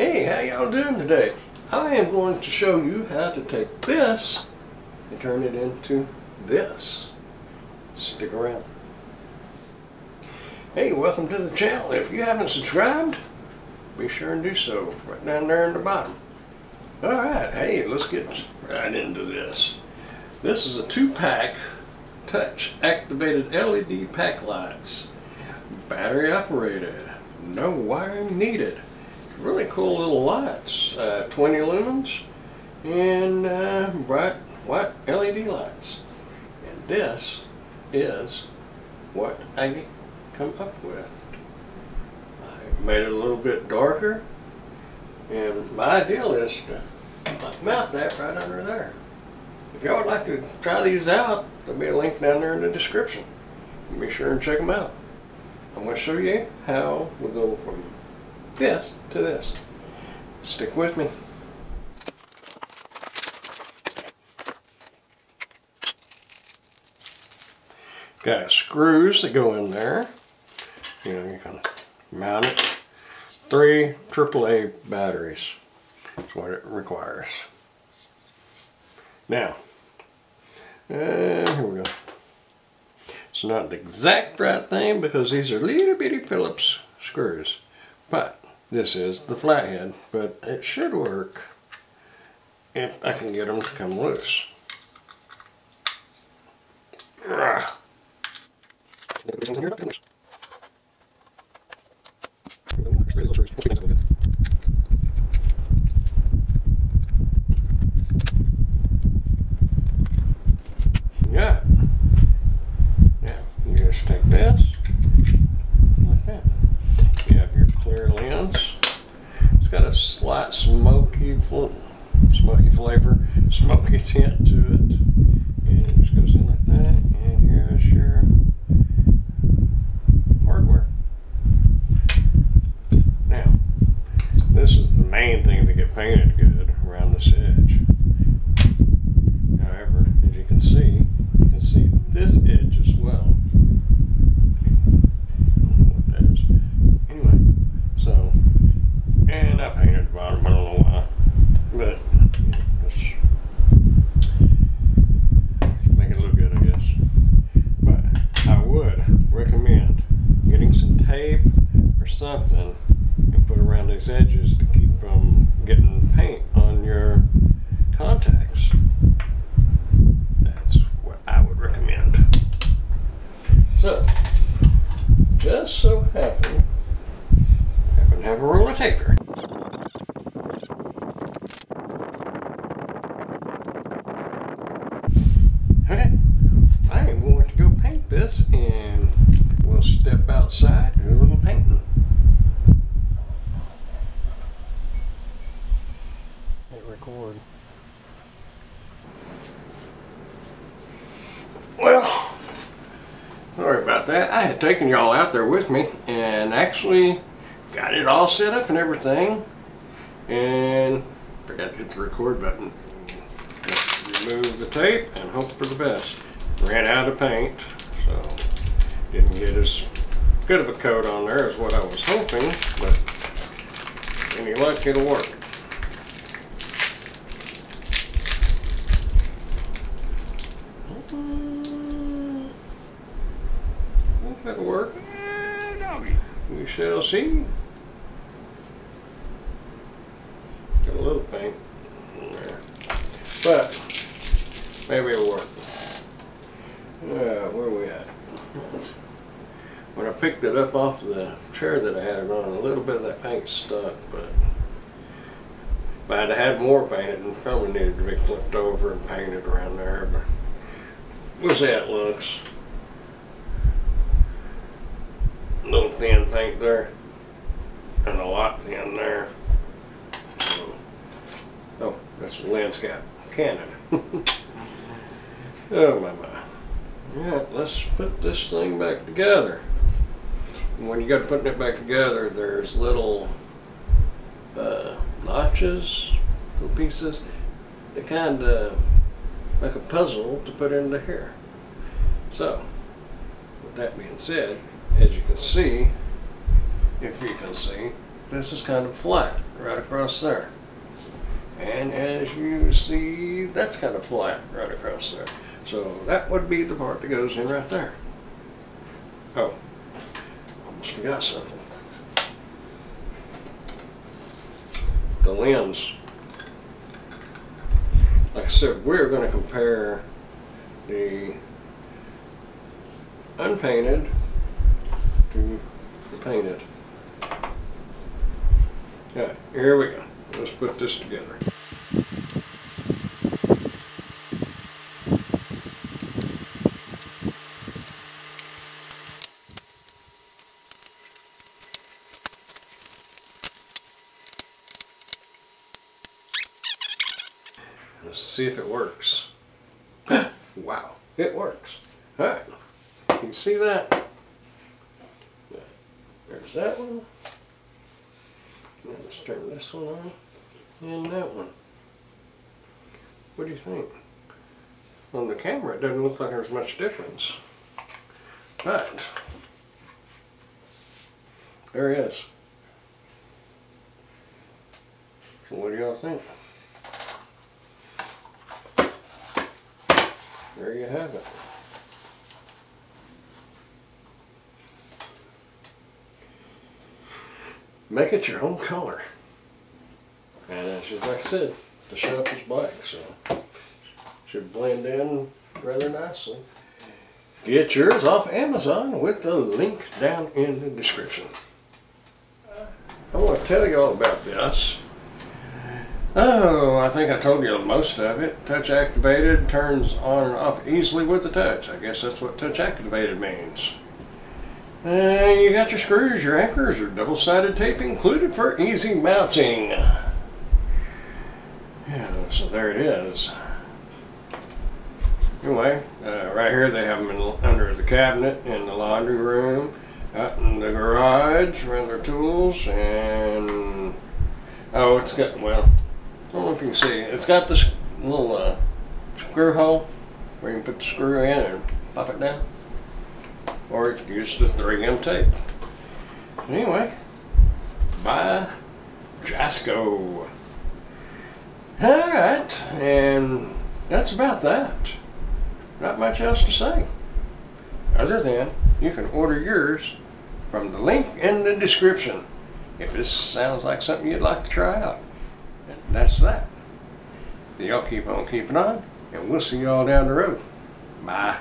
Hey, how y'all doing today? I am going to show you how to take this and turn it into this. Stick around. Hey, welcome to the channel. If you haven't subscribed, be sure and do so right down there in the bottom. Alright, hey, let's get right into this. This is a two-pack touch activated LED puck lights. Battery operated. No wiring needed. Really cool little lights. Uh, 20 lumens and uh, bright white LED lights. And this is what I come up with. I made it a little bit darker and my ideal is to mount that right under there. If y'all would like to try these out, there'll be a link down there in the description. Be sure and check them out. I'm going to show you how we go from this to this. Stick with me. Got screws that go in there. You know, you can mount it. Three AAA batteries. That's what it requires. Now, and here we go. It's not the exact right thing because these are little bitty Phillips screws. But this is the flathead, but it should work if I can get them to come loose. Yeah. Yeah, you just take this, like that. You have your clear. It's got a slight smoky, smoky flavor, smoky tint to it. And it just goes in like that. And here's your hardware. Now, this is the main thing to get painted good around this edge. However, as you can see, you can see this edge as well. What that is. Anyway, so, and I painted the bottom, I don't know why, but let's make it look good, I guess. But I would recommend getting some tape or something and put around these edges to keep from getting paint on your contacts. That's what I would recommend. So, just so happen, happen to have a roll of tape here. Okay, I am going to go paint this and we'll step outside and do a little painting. Hit record. Well, sorry about that. I had taken y'all out there with me and actually got it all set up and everything. And forgot to hit the record button. Just remove the tape and hope for the best. Ran out of paint, so didn't get as good of a coat on there as what I was hoping, but any luck, it'll work. If it'll work, we shall see. Got a little paint in there, but maybe it'll work. Uh, where are we at? When I picked it up off the chair that I had it on, a little bit of that paint stuck, but if I'd had more painted, it probably needed to be flipped over and painted around there, but we'll see how it looks. A little thin paint there, and a lot in there. Oh, that's landscape Canada. oh my my. Yeah, let's put this thing back together. And when you got putting it back together, there's little uh, notches, little pieces that kind of like a puzzle to put into here. So, with that being said, as you can see, if you can see, this is kind of flat right across there. And as you see, that's kind of flat right across there. So that would be the part that goes in right there. Oh, almost forgot something. The lens. Like I said, we're going to compare the unpainted to the painted. Yeah, here we go. Let's put this together. Let's see if it works. wow, it works. All right, you can see that. There's that one. Let's turn this one on and that one. What do you think? On the camera, it doesn't look like there's much difference. But, there is. So what do y'all think? There you have it. Make it your own color. And it's just like I said, the shop is black, so should blend in rather nicely. Get yours off Amazon with the link down in the description. I want to tell you all about this. Oh, I think I told you most of it. Touch activated, turns on and off easily with the touch. I guess that's what touch activated means. And you got your screws, your anchors, your double-sided tape included for easy mounting. Yeah, so there it is. Anyway, uh, right here they have them in, under the cabinet in the laundry room, out in the garage around their tools, and oh, it's got well, I don't know if you can see. It's got this little uh, screw hole where you can put the screw in and pop it down or use the 3M tape. Anyway, by, Jasco. Alright, and that's about that. Not much else to say. Other than you can order yours from the link in the description if this sounds like something you'd like to try out. And that's that. Y'all keep on keeping on, and we'll see y'all down the road. Bye.